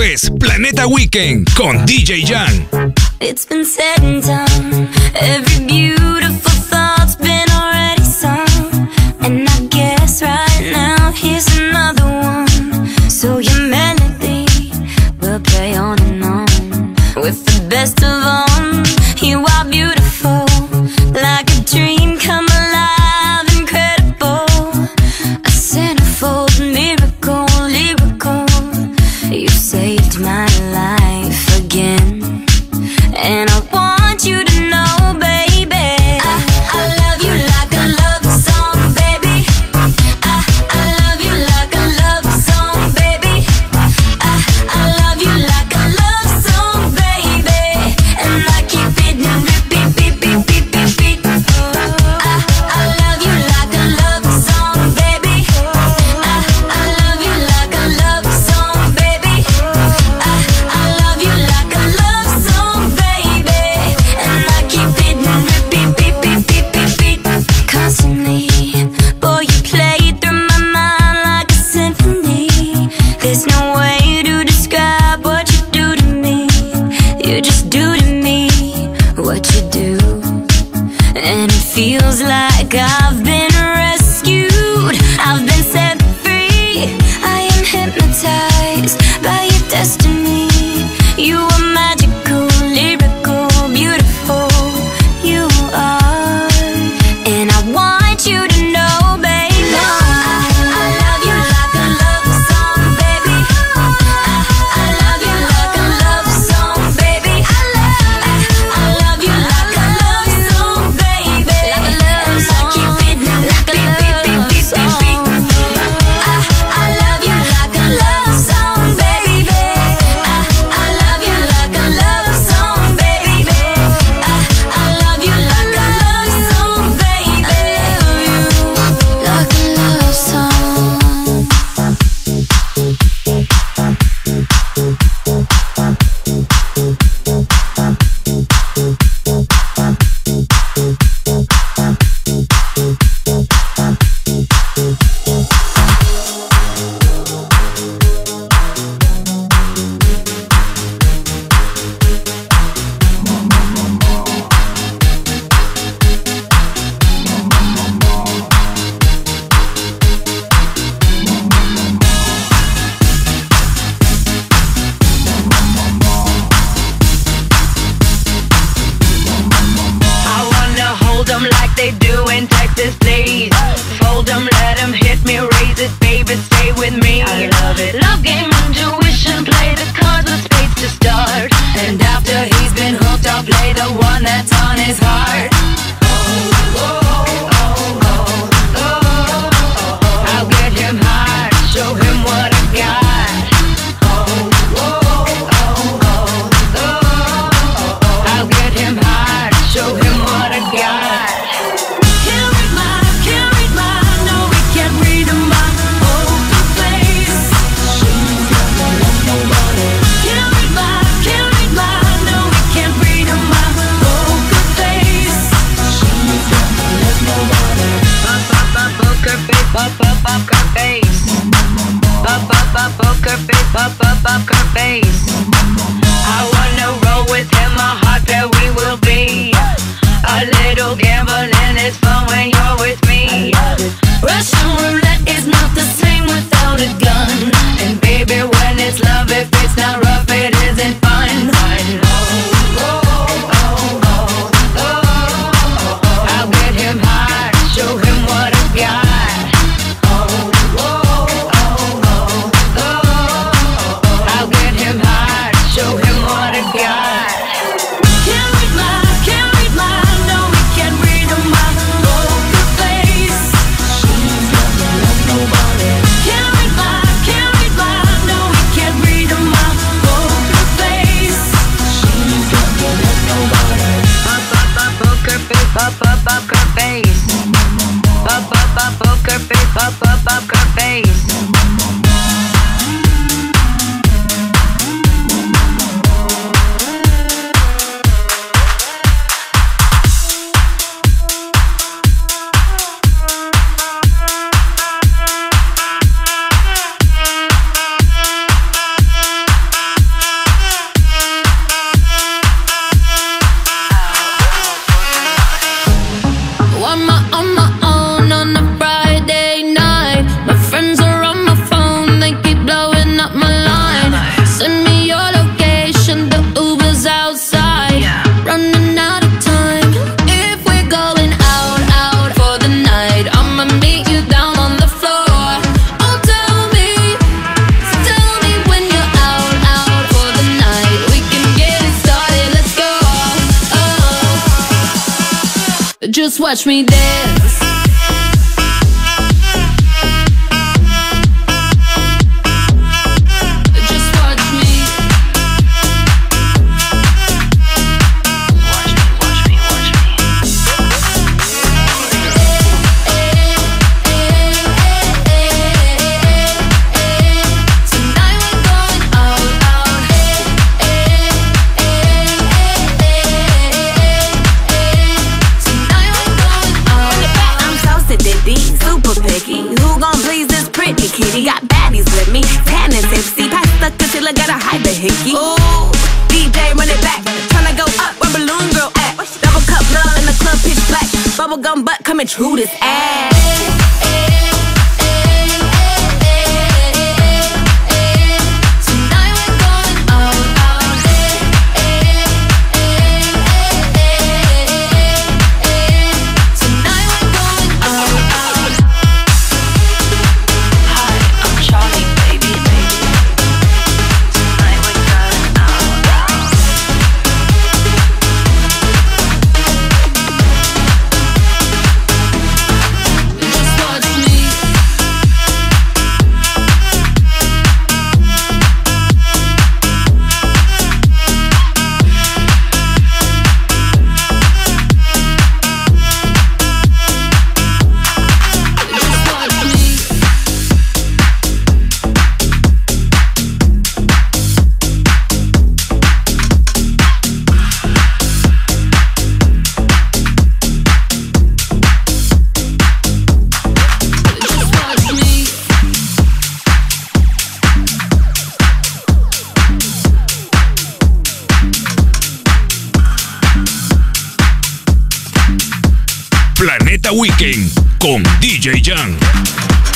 Es Planeta Weekend con DJ Jan. It's been said and every beauty Пока. me there Kitty kitty, got baddies with me. Tan and tipsy, pass stuck until I gotta hide the hickey. Ooh, DJ run it back. Tryna go up where balloon girl at. Double cup love in the club pitch black. Bubble gum butt coming true this ass. Planeta Weekend con DJ Jan.